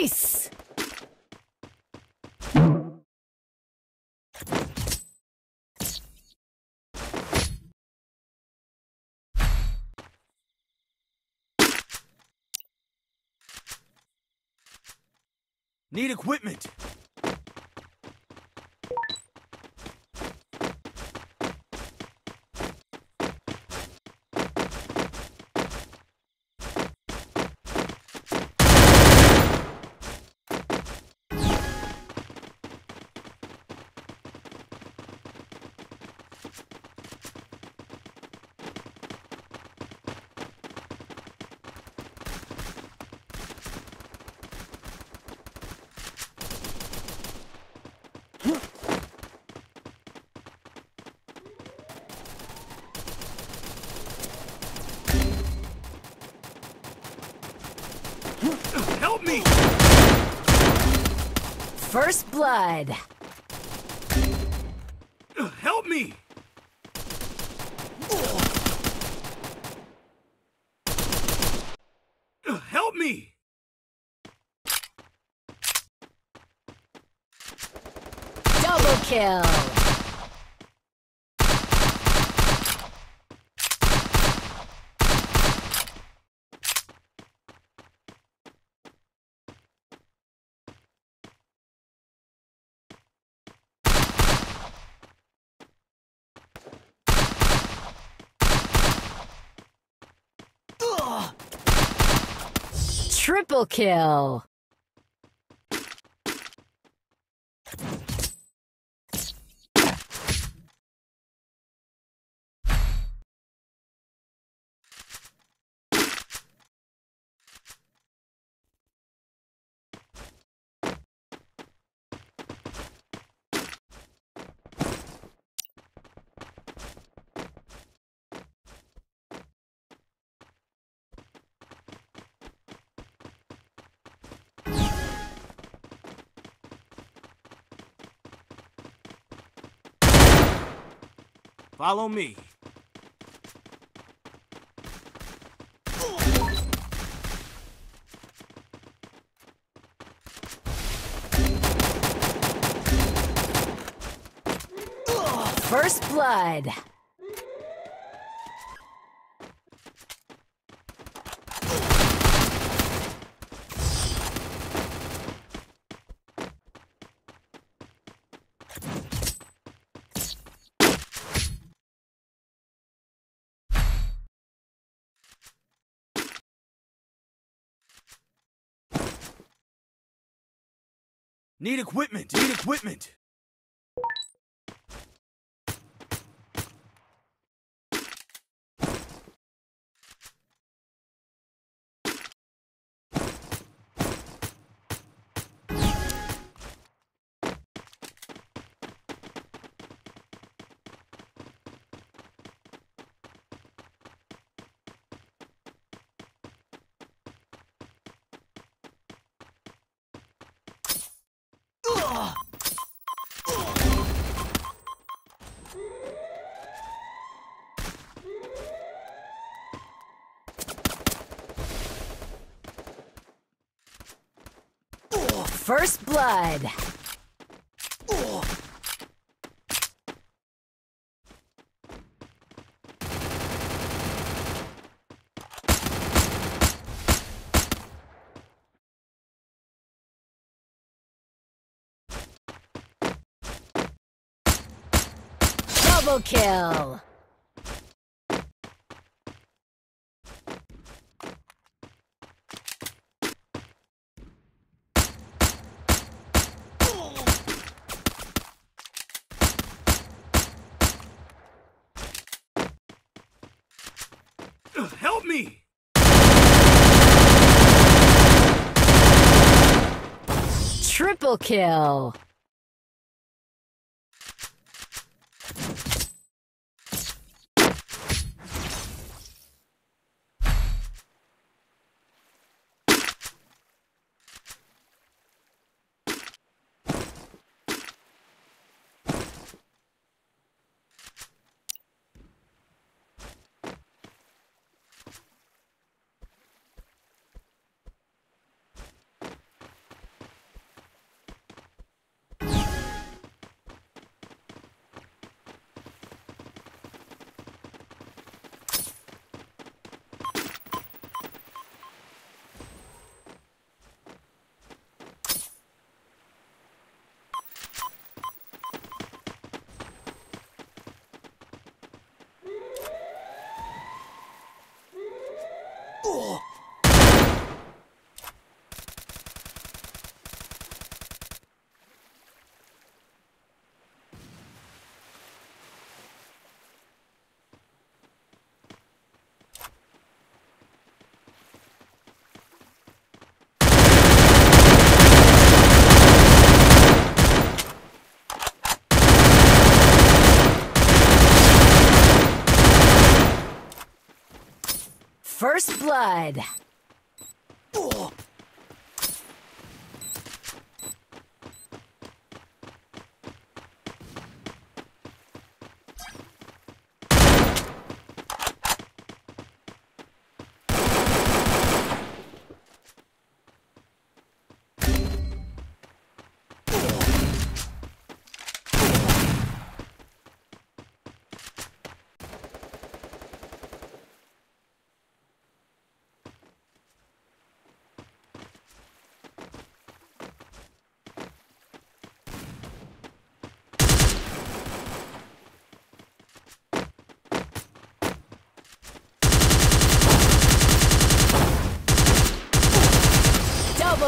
Ace! Need equipment. Help me! First blood. Help me! Help me! Double kill. Triple kill. Follow me. First blood. Need equipment. Need equipment. First blood. Double kill. Help me! Triple kill. Blood.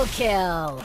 Kill.